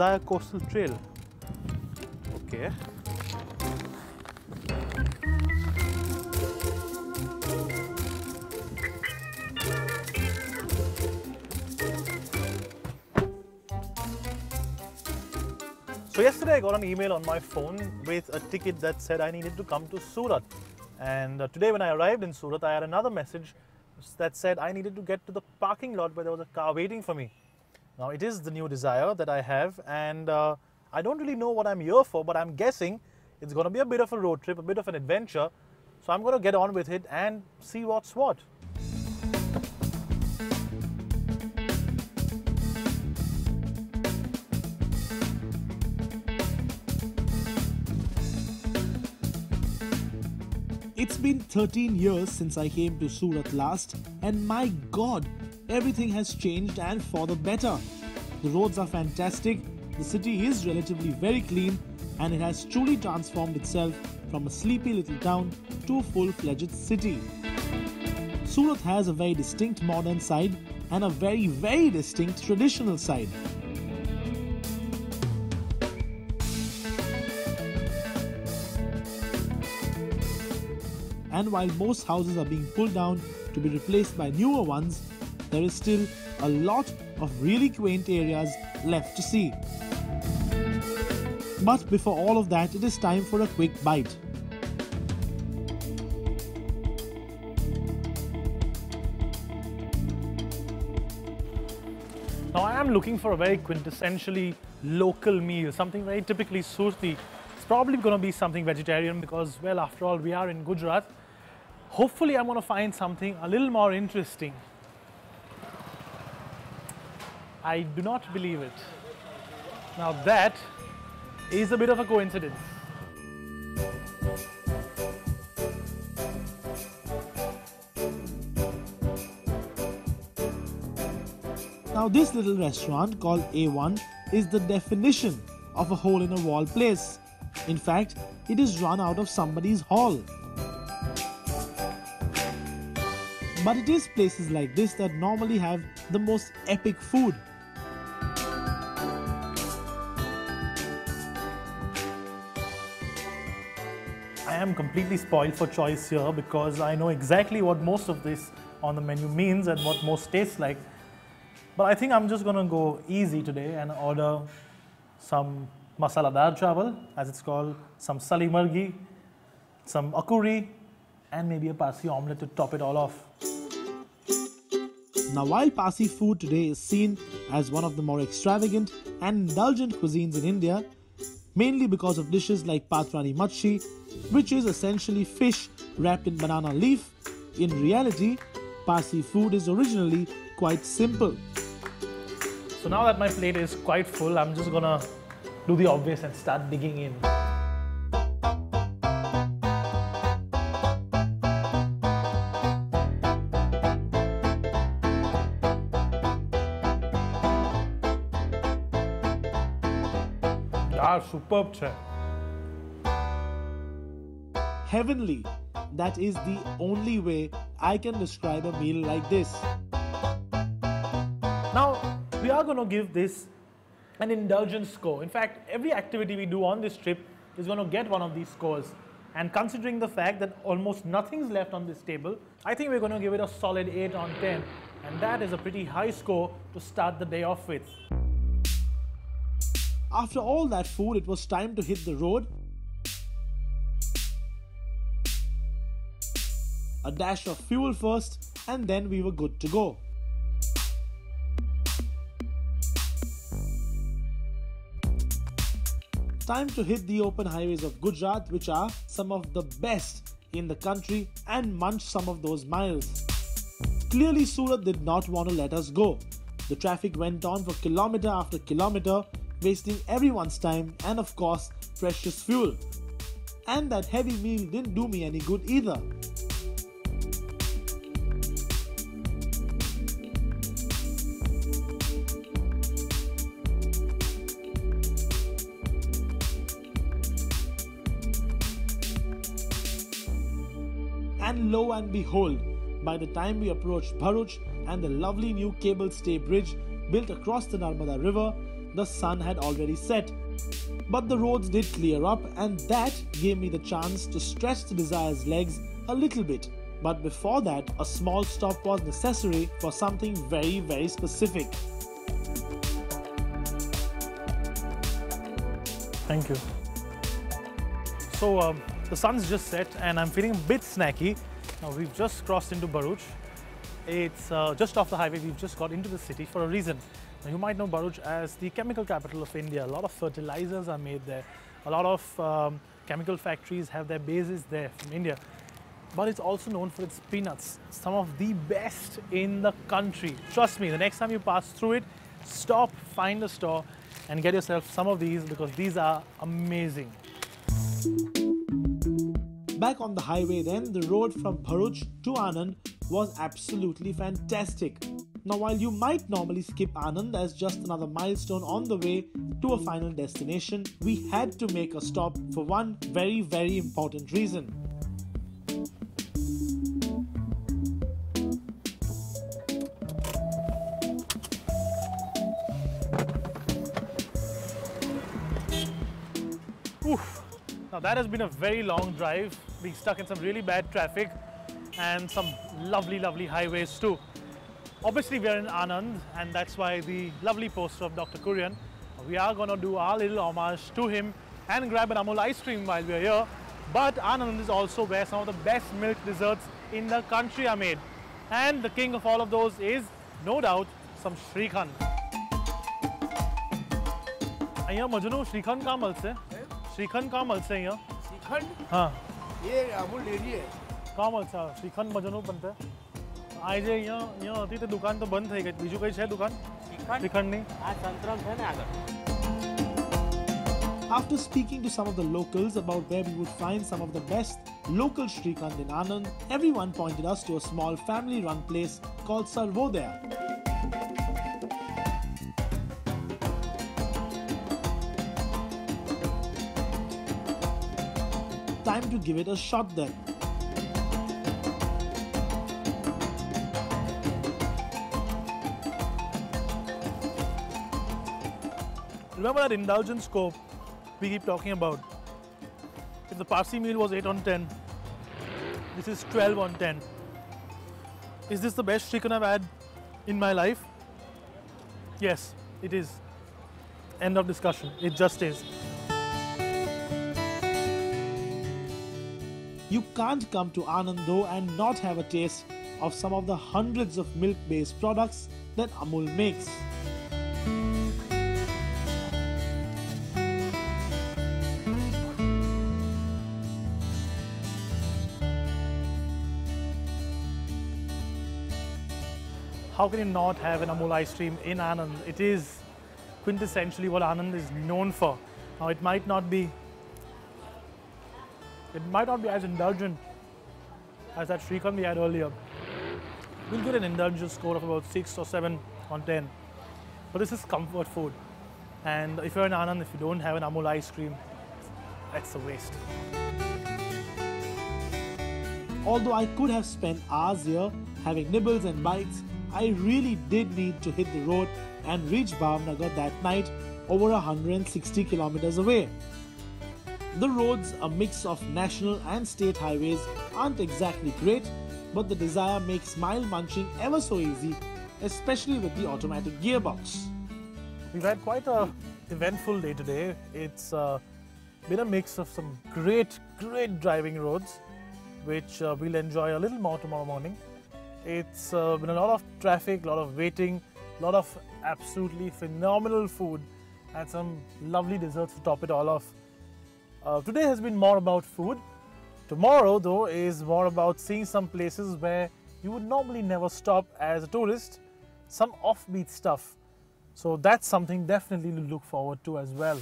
Dzire Coastal Trail. Okay. So yesterday I got an email on my phone with a ticket that said I needed to come to Surat. And uh, today when I arrived in Surat, I had another message that said I needed to get to the parking lot where there was a car waiting for me. Now it is the new Dzire that I have and uh, I don't really know what I'm here for, but I'm guessing it's going to be a bit of a road trip, a bit of an adventure. So I'm going to get on with it and see what's what. It's been 13 years since I came to Surat last, and my god, everything has changed and for the better. The roads are fantastic, the city is relatively very clean, and it has truly transformed itself from a sleepy little town to a full fledged city. Surat has a very distinct modern side and a very, very distinct traditional side. And while most houses are being pulled down to be replaced by newer ones, there is still a lot of really quaint areas left to see. But before all of that, it is time for a quick bite. Now I am looking for a very quintessentially local meal, something very typically Surti. It's probably going to be something vegetarian because, well, after all, we are in Gujarat. Hopefully I'm going to find something a little more interesting. I do not believe it. Now that is a bit of a coincidence. Now, this little restaurant called A1 is the definition of a hole in a wall place. In fact, it is run out of somebody's hall. But it is places like this that normally have the most epic food. Am completely spoiled for choice here because I know exactly what most of this on the menu means and what most tastes like. But I think I'm just gonna go easy today and order some masala dal chawal, as it's called, some sali margi, some akuri, and maybe a Parsi omelette to top it all off. Now, while Parsi food today is seen as one of the more extravagant and indulgent cuisines in India, mainly because of dishes like patrani machi, which is essentially fish wrapped in banana leaf, in reality, Parsi food is originally quite simple. So now that my plate is quite full, I'm just gonna do the obvious and start digging in. Ah, superb chef. Heavenly. That is the only way I can describe a meal like this. Now, we are going to give this an indulgence score. In fact, every activity we do on this trip is going to get one of these scores. And considering the fact that almost nothing's left on this table, I think we're going to give it a solid 8 on 10. And that is a pretty high score to start the day off with. After all that food, it was time to hit the road. A dash of fuel first, and then we were good to go. Time to hit the open highways of Gujarat, which are some of the best in the country, and munch some of those miles. Clearly, Surat did not want to let us go. The traffic went on for kilometer after kilometer, wasting everyone's time and, of course, precious fuel. And that heavy meal didn't do me any good either. And lo and behold, by the time we approached Bharuch and the lovely new cable stay bridge built across the Narmada River, the sun had already set. But the roads did clear up, and that gave me the chance to stretch the Dzire's legs a little bit. But before that, a small stop was necessary for something very, very specific. Thank you. So um, the sun's just set and I'm feeling a bit snacky. Now we've just crossed into Bharuch. It's uh, just off the highway. We've just got into the city for a reason. Now, you might know Bharuch as the chemical capital of India. A lot of fertilizers are made there. A lot of um, chemical factories have their bases there from India. But it's also known for its peanuts, some of the best in the country. Trust me, the next time you pass through it, stop, find a store, and get yourself some of these because these are amazing. Back on the highway, then, the road from Bharuch to Anand was absolutely fantastic. Now, while you might normally skip Anand as just another milestone on the way to a final destination, we had to make a stop for one very, very important reason. Oof. Now that has been a very long drive, being stuck in some really bad traffic and some lovely, lovely highways too. Obviously we are in Anand and that's why the lovely poster of Dr. Kurian. We are going to do our little homage to him and grab an Amul ice cream while we are here. But Anand is also where some of the best milk desserts in the country are made. And the king of all of those is, no doubt, some Shrikhand. અહીંયા મજનુ શ્રીખંડ કાં મળશે શ્રીખંડ કાં મળશે અહીંયા શ્રીખંડ હા એ Amul dairy है કાં મળશે શ્રીખંડ મજનુ બનતે આજે અહીંયા અહીંયા હતી તે દુકાન તો બંધ થઈ ગઈ બીજું કઈ છે દુકાન શ્રીખંડ શ્રીખંડની આ સંતરમ છે ને આગળ After speaking to some of the locals about where we would find some of the best local Shrikand in Anand, everyone pointed us to a small family run place called Sarvodaya. Time to give it a shot then. Remember that indulgence scope we keep talking about? If the Parsi meal was 8 on 10, this is 12 on 10. Is this the best chicken I've had in my life? Yes, it is. End of discussion. It just is. You can't come to Anand though and not have a taste of some of the hundreds of milk based products that Amul makes. How can you not have an Amul ice cream in Anand? It is quintessentially what Anand is known for. Now it might not be it might not be as indulgent as that Srikhand we had earlier. We'll get an indulgence score of about 6 or 7 on 10. But this is comfort food. And if you're in Anand, if you don't have an Amul ice cream, that's a waste. Although I could have spent hours here having nibbles and bites, I really did need to hit the road and reach Bhavnagar that night over 160 kilometers away. The roads, a mix of national and state highways, aren't exactly great, but the Dzire makes mile munching ever so easy, especially with the automatic gearbox. We've had quite a eventful day today. It's uh, been a mix of some great, great driving roads, which uh, we'll enjoy a little more tomorrow morning. It's uh, been a lot of traffic, a lot of waiting, a lot of absolutely phenomenal food, and some lovely desserts to top it all off. Uh, today has been more about food. Tomorrow, though, is more about seeing some places where you would normally never stop as a tourist, some offbeat stuff. So that's something definitely to look forward to as well.